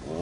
거고